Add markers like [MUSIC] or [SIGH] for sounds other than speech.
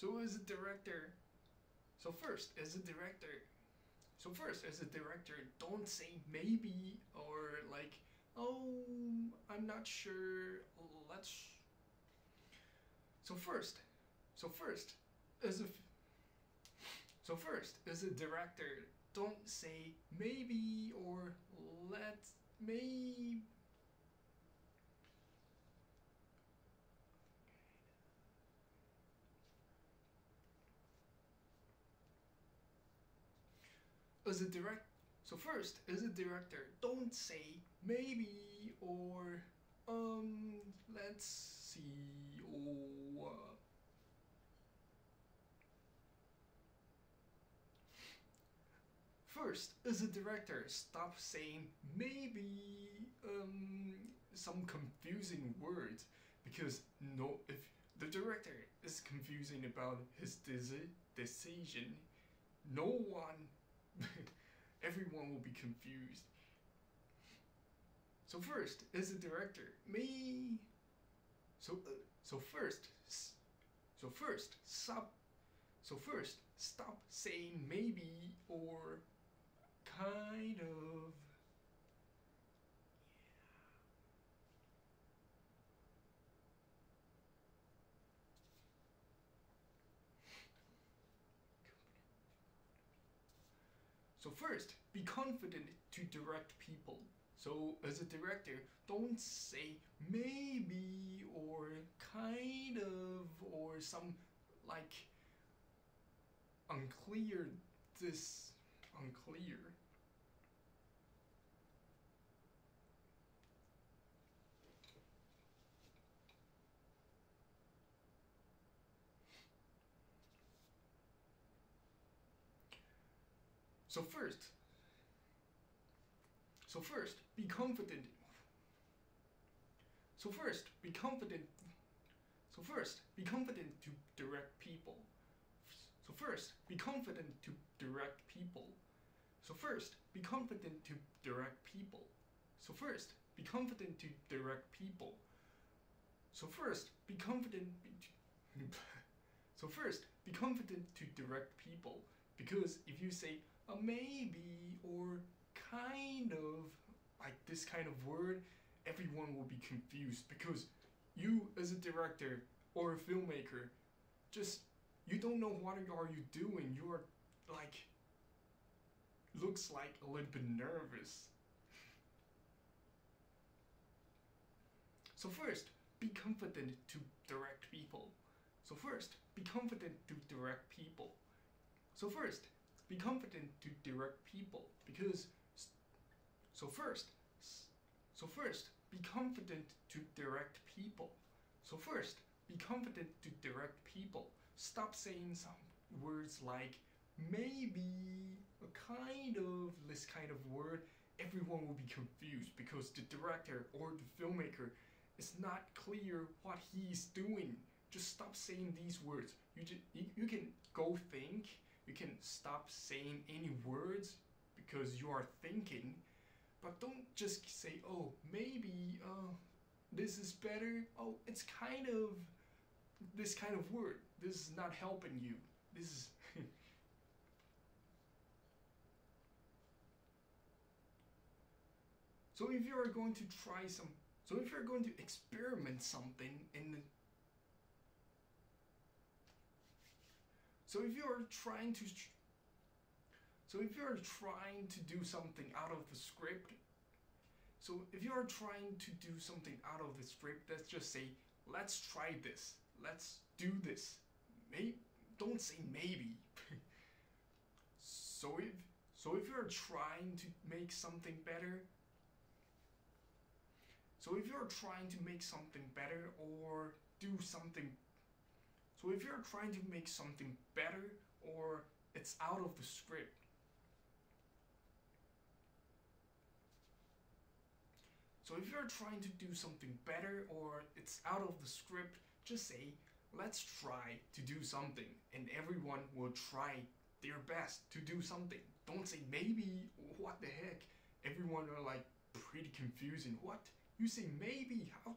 So as a director, so first as a director, so first as a director, don't say maybe or like, oh, I'm not sure. Let's. So first, so first as a so first as a director, don't say maybe or let's maybe as a direct so first as a director don't say maybe or um let's see or uh, First, as a director, stop saying maybe um, some confusing words because no, if the director is confusing about his decision, no one, [LAUGHS] everyone will be confused. So first, as a director, me. So uh, so first, so first stop. So first, stop saying maybe or kind of. So first, be confident to direct people. So as a director, don't say maybe or kind of or some like unclear this unclear. So first, so first, be confident. So first, be confident. So first, be confident to direct people. So first, be confident to direct people. So first, be confident to direct people. So first, be confident to direct people. So first, be confident. Be [LAUGHS] so first, be confident to direct people. Because if you say a maybe or kind of like this kind of word, everyone will be confused because you as a director or a filmmaker just you don't know what are you doing. You're like looks like a little bit nervous. So first, be confident to direct people. So first, be confident to direct people. So first, be confident to direct people because so first so first be confident to direct people. So first, be confident to direct people. Stop saying some words like maybe, a kind of, this kind of word. Everyone will be confused because the director or the filmmaker is not clear what he's doing. Just stop saying these words. You, just, you, you can go think. You can stop saying any words because you are thinking but don't just say, oh, maybe uh, this is better. Oh, it's kind of this kind of word. This is not helping you. This is. [LAUGHS] so if you are going to try some, so if you're going to experiment something in So if you're trying to so if you're trying to do something out of the script, so if you're trying to do something out of the script, let's just say, let's try this, let's do this. May don't say maybe. [LAUGHS] so if so if you're trying to make something better, so if you're trying to make something better or do something so if you're trying to make something better or it's out of the script, So if you're trying to do something better or it's out of the script, just say, let's try to do something and everyone will try their best to do something. Don't say maybe, what the heck. Everyone are like pretty confusing. What? You say maybe, how